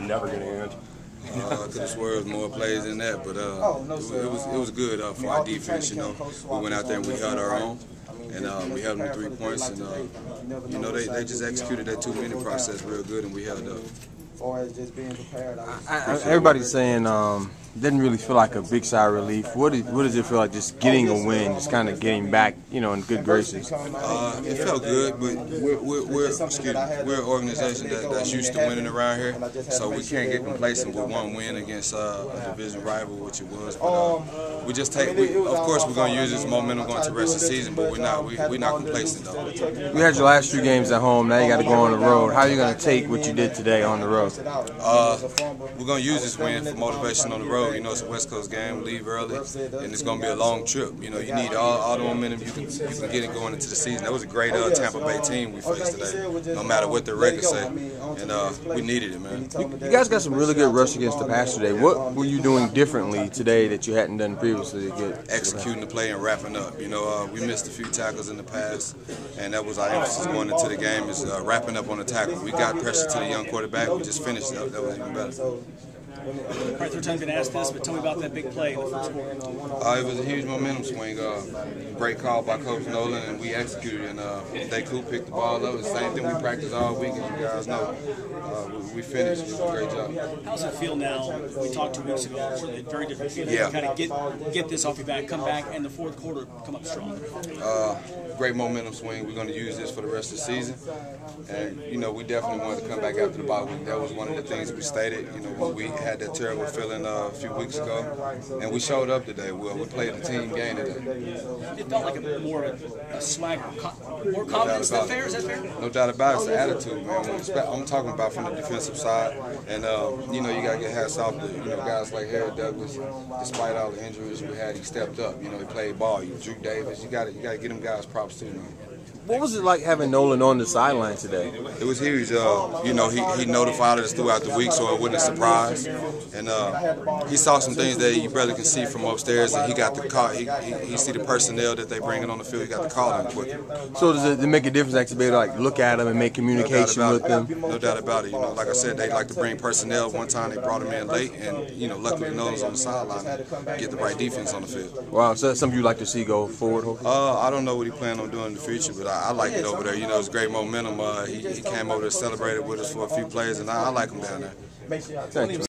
never going to end. Uh, I could have sworn it was more plays than that, but uh, it, was, it was it was good uh, for our defense. You know, we went out there and we held our own, and uh, we held them three points, and uh, you know they, they just executed that two minute process real good, and we held up. Or just being prepared. I, I, everybody's saying um, didn't really feel like a big sigh of relief. What does it feel like just getting a win, just kind of getting back, you know, in good graces? Uh, it felt good, but we're, we're, we're, excuse we're an organization that, that's used to winning around here, so we can't get complacent with one win against uh, a division rival, which it was. But, uh, we just take, we, of course, we're going to use this momentum going to the rest of the season, but we're not we, we're not complacent though. You had your last three games at home. Now you got to go on the road. How are you going to take what you did today on the road? Uh, we're going to use this win for motivation on the road. You know, it's a West Coast game. leave early, and it's going to be a long trip. You know, you need all, all the momentum you can you can get it going into the season. That was a great uh, Tampa Bay team we faced today. No matter what the record say, and uh, we needed it, man. You, you guys got some really good rush against the pass today. What were you doing differently today that you hadn't done previously to get executing the play and wrapping up? You know, uh, we missed a few tackles in the past, and that was our emphasis going into the game is uh, wrapping up on the tackle. We got pressure to the young quarterback. We just finished that. That was even better. Right, third time going to ask this, but tell me about that big play in the first quarter. Uh, it was a huge momentum swing. Uh, great call by Coach Nolan, and we executed. And uh, DeCool picked the ball up. The same thing we practiced all week, as you guys know. Uh, we, we, finished. It was a great job. How does it feel now? We talked two weeks ago. Very different feeling. Yeah. Kind of get get this off your back, come back, and the fourth quarter come up strong. Uh, great momentum swing. We're going to use this for the rest of the season. And, you know, we definitely wanted to come back after the bye week. That was one of the things we stated, you know, we had that terrible feeling uh, a few weeks ago. And we showed up today. Well, we played a team game today. It felt like a more of a, a swagger, more confidence. No is that fair? Is that fair? No doubt about it. It's the attitude, man. I'm talking about from the defensive side. And, uh, you know, you got to get hats off to, you know, guys like Harry Douglas. Despite all the injuries we had, he stepped up. You know, he played ball. You Drew Davis. You got to you got to get them guys props too, man. What was it like having Nolan on the sideline today? It was huge. Uh, you know, he, he notified us throughout the week, so it wasn't a surprise. And uh, he saw some things that you barely can see from upstairs, and he got the call. He, he, he see the personnel that they bringing on the field. He got the call in quick. So does it make a difference actually be able to like look at them and make communication no with them? No doubt about it. You know, like I said, they like to bring personnel. One time they brought him in late, and you know, luckily Nolan's on the sideline and get the right defense on the field. Wow, so that's something you like to see go forward? Hopefully? Uh, I don't know what he planned on doing in the future, but I, I like it over there. You know, it's great momentum. Uh, he, he came over to celebrate it with us for a few plays, and I, I like him down there. Thanks.